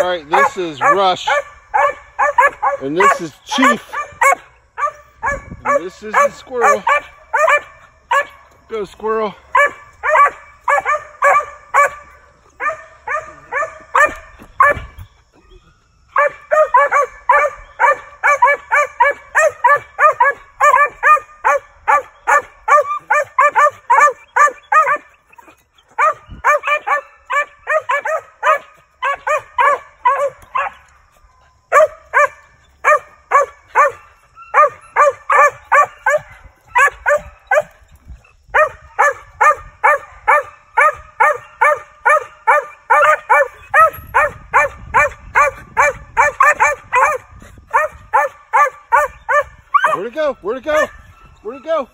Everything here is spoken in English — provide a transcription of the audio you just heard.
All right, this is Rush. And this is Chief. And this is the squirrel. Go, squirrel. Where'd it go? Where'd it go? Ah! Where'd it go?